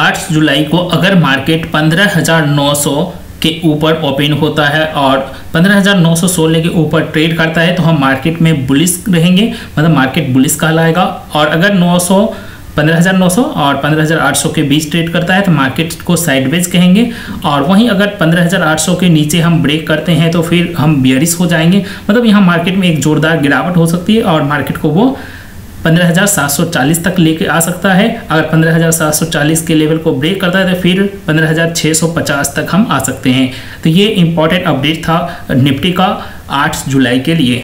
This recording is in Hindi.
8 जुलाई को अगर मार्केट 15,900 के ऊपर ओपन होता है और 15,916 के ऊपर ट्रेड करता है तो हम मार्केट में बुलिस रहेंगे। मतलब मार्केट बुलिस कहलाएगा। और अगर 900 15,900 और 15,800 के बीच ट्रेड करता है तो मार्केट को साइडवेज कहेंगे। और वहीं अगर 15,800 के नीचे हम ब्रेक करते हैं तो फिर हम बियरिस हो जाएँगे। मतलब यहाँ मार्केट में एक जोरदार गिरावट हो सकती है और मार्केट को वो 15,740 तक लेके आ सकता है। अगर 15,740 के लेवल को ब्रेक करता है तो फिर 15,650 तक हम आ सकते हैं। तो ये इंपॉर्टेंट अपडेट था निफ्टी का 8 जुलाई के लिए।